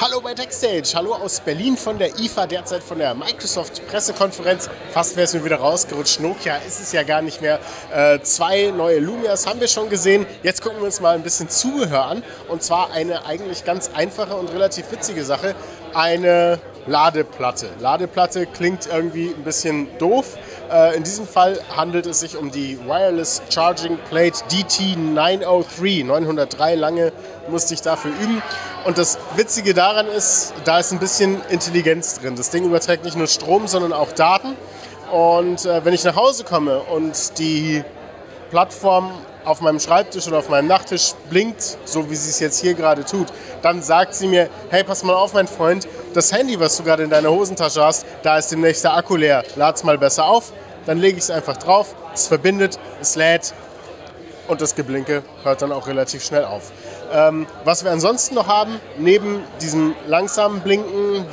Hallo bei TechStage, hallo aus Berlin von der IFA, derzeit von der Microsoft Pressekonferenz. Fast wäre es mir wieder rausgerutscht. Nokia ist es ja gar nicht mehr. Äh, zwei neue Lumias haben wir schon gesehen. Jetzt gucken wir uns mal ein bisschen Zubehör an. Und zwar eine eigentlich ganz einfache und relativ witzige Sache. Eine Ladeplatte. Ladeplatte klingt irgendwie ein bisschen doof. Äh, in diesem Fall handelt es sich um die Wireless Charging Plate DT903. 903 lange musste ich dafür üben. Und das Witzige daran ist, da ist ein bisschen Intelligenz drin. Das Ding überträgt nicht nur Strom, sondern auch Daten. Und äh, wenn ich nach Hause komme und die Plattform auf meinem Schreibtisch oder auf meinem Nachttisch blinkt, so wie sie es jetzt hier gerade tut, dann sagt sie mir, hey, pass mal auf, mein Freund, das Handy, was du gerade in deiner Hosentasche hast, da ist demnächst der Akku leer, lad's mal besser auf. Dann lege ich es einfach drauf, es verbindet, es lädt und das Geblinke hört dann auch relativ schnell auf. Ähm, was wir ansonsten noch haben, neben diesem langsamen Blinken,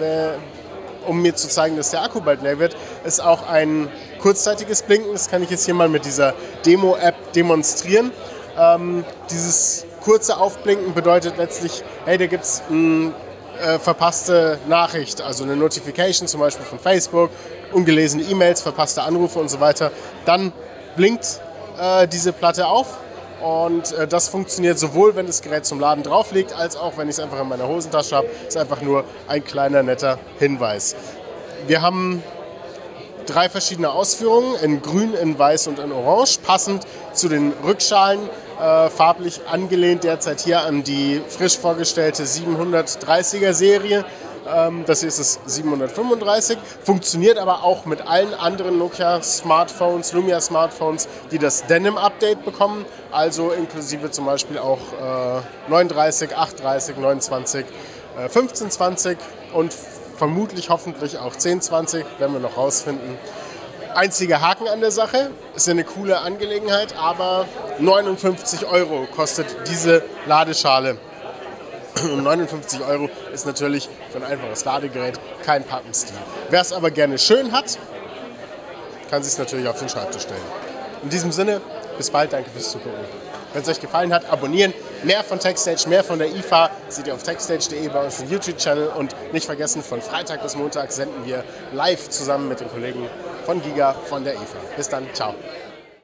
um mir zu zeigen, dass der Akku bald leer wird, ist auch ein kurzzeitiges Blinken. Das kann ich jetzt hier mal mit dieser Demo-App demonstrieren. Ähm, dieses kurze Aufblinken bedeutet letztlich, hey, da gibt es eine äh, verpasste Nachricht, also eine Notification zum Beispiel von Facebook, ungelesene E-Mails, verpasste Anrufe und so weiter. Dann blinkt äh, diese Platte auf und äh, das funktioniert sowohl, wenn das Gerät zum Laden drauf liegt, als auch, wenn ich es einfach in meiner Hosentasche habe. Ist einfach nur ein kleiner netter Hinweis. Wir haben drei verschiedene Ausführungen, in grün, in weiß und in orange, passend zu den Rückschalen, äh, farblich angelehnt derzeit hier an die frisch vorgestellte 730er Serie. Ähm, das hier ist das 735, funktioniert aber auch mit allen anderen Nokia Smartphones, Lumia Smartphones, die das Denim Update bekommen, also inklusive zum Beispiel auch äh, 39, 830, 29, äh, 1520 und vermutlich hoffentlich auch 1020, werden wir noch rausfinden. Einziger Haken an der Sache, ist eine coole Angelegenheit, aber 59 Euro kostet diese Ladeschale. Und 59 Euro ist natürlich für ein einfaches Ladegerät kein Pappenstil. Wer es aber gerne schön hat, kann sich es natürlich auf den Schreibtisch stellen. In diesem Sinne, bis bald, danke fürs Zugucken. Wenn es euch gefallen hat, abonnieren. Mehr von TechStage, mehr von der IFA seht ihr auf techstage.de bei uns im YouTube-Channel. Und nicht vergessen, von Freitag bis Montag senden wir live zusammen mit den Kollegen von Giga von der IFA. Bis dann, ciao.